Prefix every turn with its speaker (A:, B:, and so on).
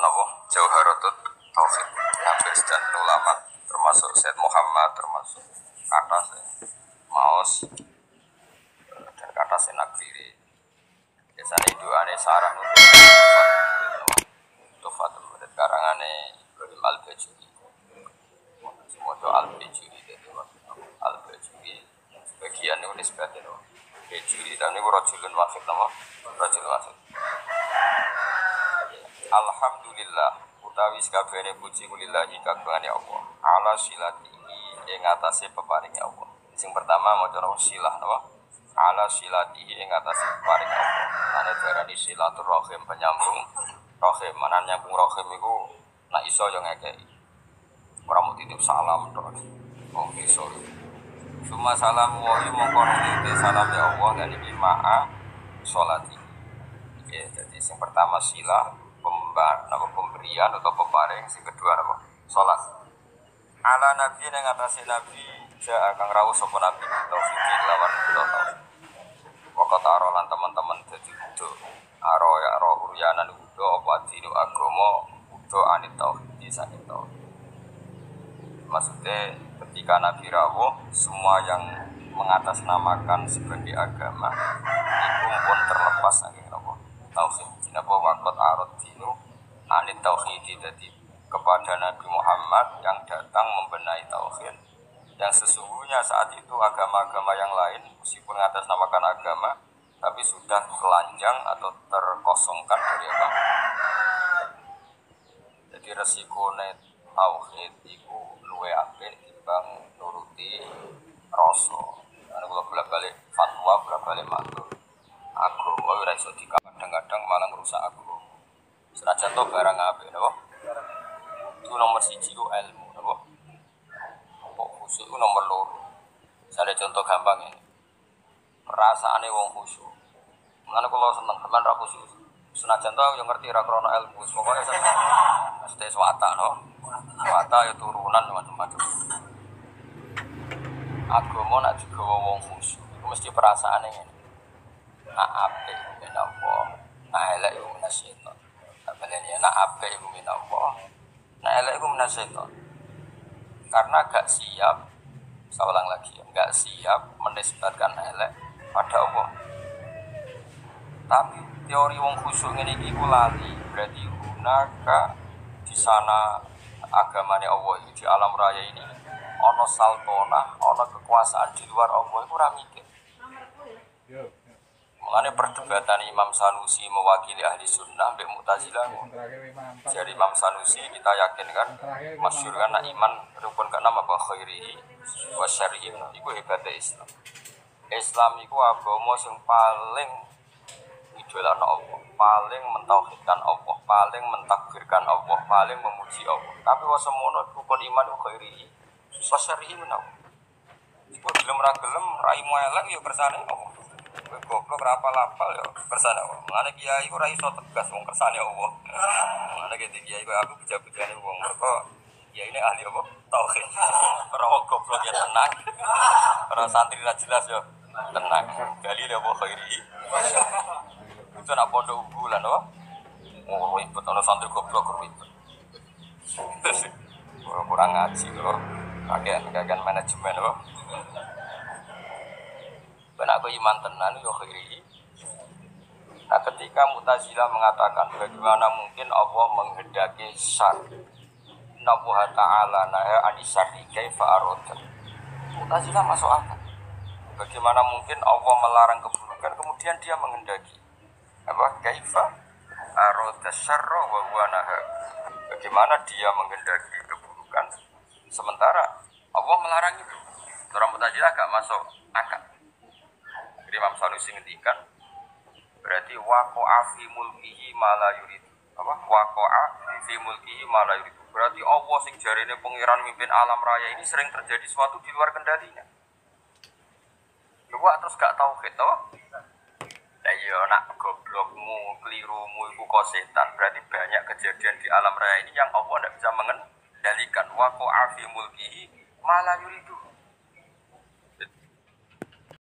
A: nopo Jauharatut Taufik hampir sedanten ulama termasuk Said Muhammad termasuk atas ya. Maus dan kata Senakiri biasanya doanya sarah untuk Tufatul Murid karangannya Ibrahim Al-Bajuri. Semua itu Al-Bajuri jadi Al-Bajuri. Sebagian itu nisbatin Bajuri dan ini rojulun wakil nama rojulun wakil Alhamdulillah utawi sakabehane puji kulillahi kagungane Allah ala silatihi ing atase peparinge Allah. Sing pertama maca silah napa? Ala silatihi ing atase peparinge Allah. Ane diarani silaturahim penyambung rahim. Mana nyambung rahim iku nak iso yo ngekeki. Ora mau titip salam tok. Oh iso. Suma salam wa mongko titip salam ya Allah dan iki ma'a sholati. Ya, jadi yang pertama silah, pembar, apa pemberian atau peparing, yang kedua apa? Sholat. Ala nabi yang atas nabi ja akan rawuh sopo nabi taufik lawan tauhid. Waktu aro lan teman-teman jadi udo aro ya aro uryanan udo apa dinu agomo udo anit di tauhid. Maksudnya ketika Nabi rawuh semua yang mengatasnamakan sebagai agama itu pun terlepas saking tauhid. Kenapa wakot arot dinu? Anit tauhid jadi kepada Nabi Muhammad yang datang membenahi tauhid. Yang sesungguhnya saat itu agama-agama yang lain meskipun namakan agama tapi sudah telanjang atau terkosongkan dari agama jadi resiko tauhid itu luwe apik timbang nuruti rasa. Karena kalau bolak balik fatwa bolak balik matur agama ora iso to barang apik napa? Itu nomor siji itu ilmu napa? Kok khusyuk itu nomor loro. Misalnya contoh gampang ini. Perasaannya wong khusyuk Mengenai kalau seneng teman ra khusyuk senajan tau yang ngerti ra krono ilmu pokoknya seneng. Mesti swata no swata ya turunan macam-macam. Agama nak digawa wong khusyuk itu mesti perasaannya ini nak apik ben Allah nak elek iku minasyaiton tak baleni nak apik iku min Allah. Nak elek iku minasyaiton karena gak siap saya ulang lagi gak siap menisbatkan elek pada Allah. Tapi teori wong khusyuk ini iku lali. Berarti gunaka di sana agamanya Allah di alam raya ini. Ono saltona ono kekuasaan di luar Allah itu ramikir Mengenai perdebatan Imam Sanusi mewakili ahli sunnah Mbak Mu'tazilah Jadi Imam Sanusi kita yakin kan Masyur kan iman rukun ke nama apa khairihi wa syarihi Itu hebatnya Islam. Islam itu agama yang paling idola Allah Paling mentauhidkan Allah Paling mentakbirkan Allah Paling memuji Allah. Tapi wasamono rukun iman itu khairihi wa syarihi Allah Iku gelem ra gelem raimu elek ya Allah Kowe goblok ora apal-apal ya kersane Allah. Mengane kiai ora iso tegas wong kersane Allah. Mengane gitu kiai kowe aku beja-bejane wong mergo kiai ini ahli apa? Tauhid. Ora goblok ya tenang. Ora santri ra jelas ya tenang. Gali apa khairi. Itu nak pondok unggulan apa? Oh, ribet ana santri goblok ribet. Kurang ngaji loh. Kagian-kagian manajemen loh. Ben aku iman tenan yo khairi. Nah ketika Mu'tazilah mengatakan bagaimana mungkin Allah menghendaki syar Nabuha ta'ala naha anisari kaifa aroda Mu'tazilah masuk akal. Bagaimana mungkin Allah melarang keburukan kemudian dia menghendaki Apa? Kaifa aroda syarra wa huwa Bagaimana dia menghendaki keburukan. Sementara Allah melarang itu. Orang Mu'tazilah gak masuk akal Imam Sanusi ngendikan berarti waqa'a fi mulkihi ma la yurid. Apa? Waqa'a fi mulkihi ma la yurid. Berarti Allah sing jarene pangeran mimpin alam raya ini sering terjadi sesuatu di luar kendalinya. Coba terus gak tauhid toh Nah iya nak goblokmu, kelirumu iku kok setan. Berarti banyak kejadian di alam raya ini yang Allah tidak bisa mengendalikan. Waqa'a fi mulkihi ma la yuridu